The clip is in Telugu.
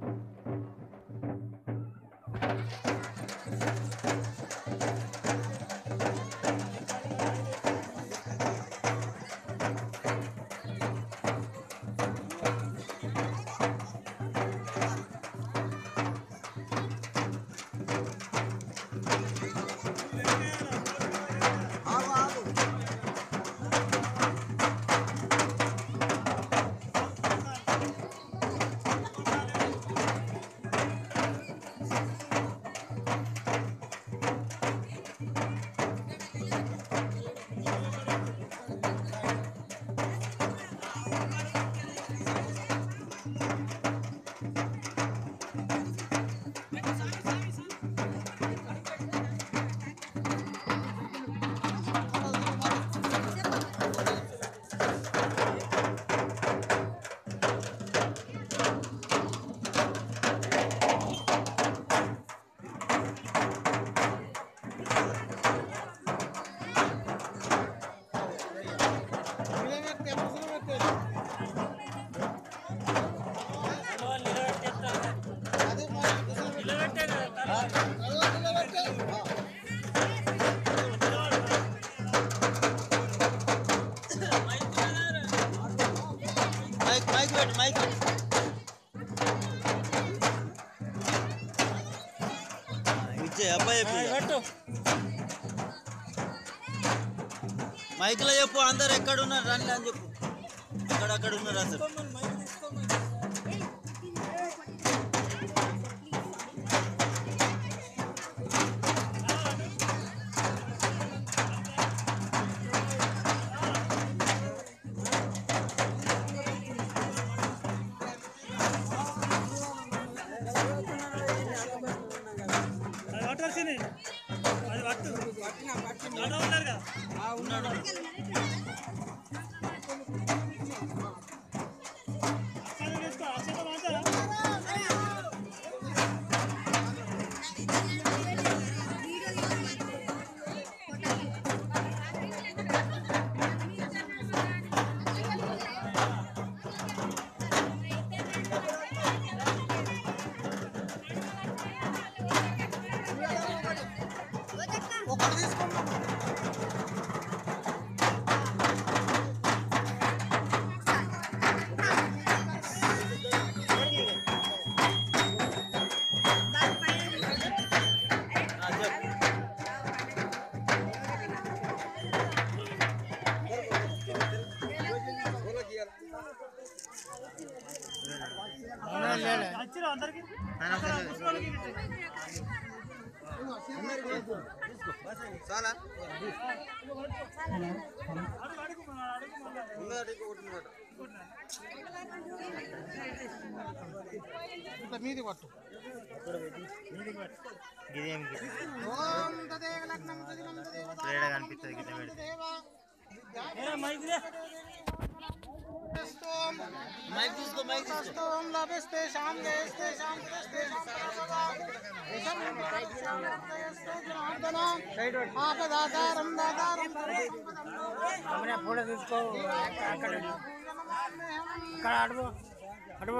Thank you. మైక్లో చెప్పు అందరు ఎక్కడ ఉన్నారు రండి అని చెప్పు. అక్కడక్కడ ఉన్నారు అందరు ఉన్నాడు. అందరికి చాలా అడుగు అడుగు మన అడుగు మళ్ళా. ఉన్నదట ఇంకొకటి ఉన్నదట. మీది పట్టు ఇదేం ఓం తదేవ లగ్నం తదిలం తదేవ తేడా కనిపిస్తుంది గిట్ల పెడితే తీసుకో స్తోం లభిస్తే శాం దేస్తే శాం దేస్తే శాం దేశం దేస్తే జనార్దనం ఆపదాతారం దాతారం ఫోటో తీసుకో. అక్కడ అడుగు అడుగు.